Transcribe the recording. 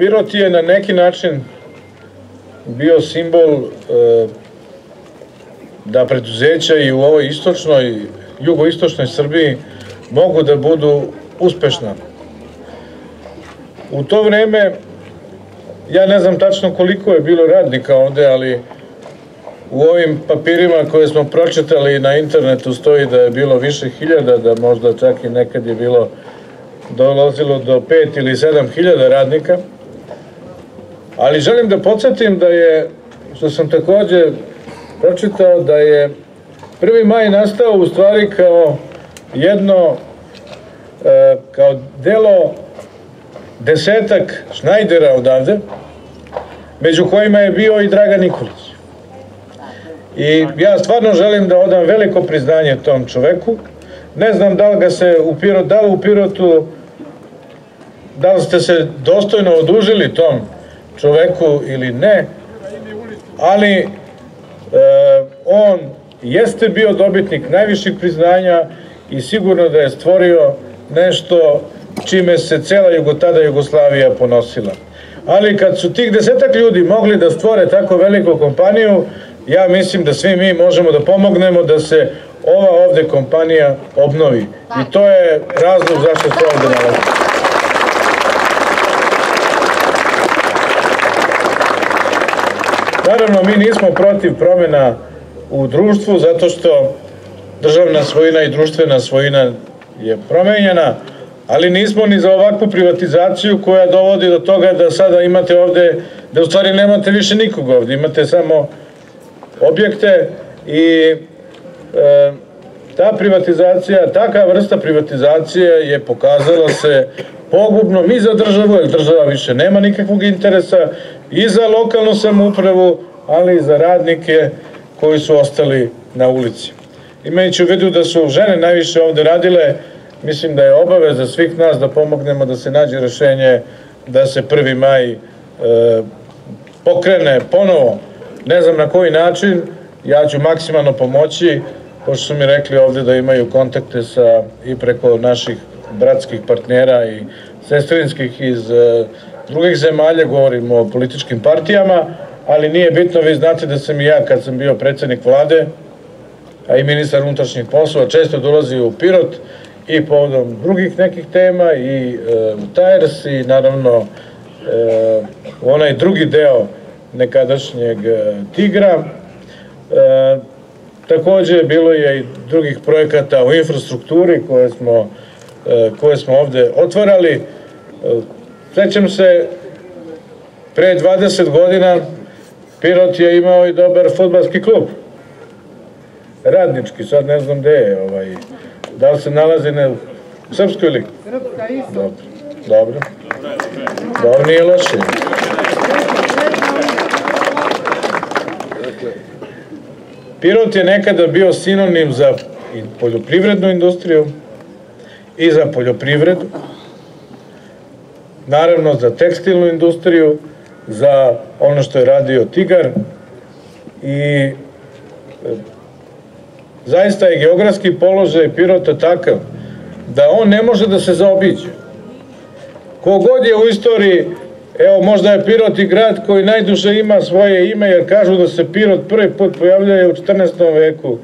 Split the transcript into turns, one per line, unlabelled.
Pirot je na neki način bio simbol e, da preduzeća i u ovoj istočnoj, jugoistočnoj Srbiji mogu da budu uspešna. U to vreme, ja ne znam tačno koliko je bilo radnika ovde, ali u ovim papirima koje smo pročitali na internetu stoji da je bilo više hiljada, da možda čak i nekad je bilo dolazilo do pet ili sedam hiljada radnika, ali želim da podsjetim da je, što sam takođe pročitao, da je 1. maj nastao u stvari kao jedno, e, kao delo desetak šnajdera odavde, među kojima je bio i Dragan Nikolić. I ja stvarno želim da odam veliko priznanje tom čoveku. Ne znam da li ga se u Pirotu, da li u Pirotu, da ste se dostojno odužili tom čoveku ili ne, ali e, on jeste bio dobitnik najviših priznanja i sigurno da je stvorio nešto čime se cela Jugo, tada Jugoslavija ponosila. Ali kad su tih desetak ljudi mogli da stvore tako veliku kompaniju, ja mislim da svi mi možemo da pomognemo da se ova ovde kompanija obnovi. I to je razlog zašto se ovde nalazi. Naravno, mi nismo protiv promjena u društvu, zato što državna svojina i društvena svojina je promenjena, ali nismo ni za ovakvu privatizaciju koja dovodi do toga da sada imate ovde, da u stvari nemate više nikog ovde, imate samo objekte i e, ta privatizacija, taka vrsta privatizacije je pokazala se pogubno i za državu, jer država više nema nikakvog interesa, i za lokalnu samoupravu, ali i za radnike koji su ostali na ulici. Imajući u vidu da su žene najviše ovde radile, mislim da je obaveza svih nas da pomognemo da se nađe rešenje da se 1. maj e, pokrene ponovo Ne znam na koji način, ja ću maksimalno pomoći, pošto su mi rekli ovde da imaju kontakte sa i preko naših bratskih partnera i sestrinskih iz e, drugih zemalja, govorimo o političkim partijama, ali nije bitno, vi znate da sam i ja kad sam bio predsednik vlade, a i ministar unutrašnjih poslova, često dolazi u Pirot i povodom drugih nekih tema i e, u Tajers i naravno e, onaj drugi deo nekadašnjeg e, Tigra. Takođe bilo je i drugih projekata u infrastrukturi koje smo, koje smo ovde otvarali. Sećam se, pre 20 godina Pirot je imao i dobar futbalski klub. Radnički, sad ne znam gde je. Ovaj, da li se nalazi na Srpskoj ligi? Srpska isto. Dobro. Dobro. Dobro, nije loše. Pirot je nekada bio sinonim za poljoprivrednu industriju i za poljoprivredu, naravno za tekstilnu industriju, za ono što je radio Tigar i e, zaista je geografski položaj Pirota takav da on ne može da se zaobiđe. Kogod je u istoriji Evo, možda je Pirot i grad koji najduže ima svoje ime, jer kažu da se Pirot prvi put pojavljaju u 14. veku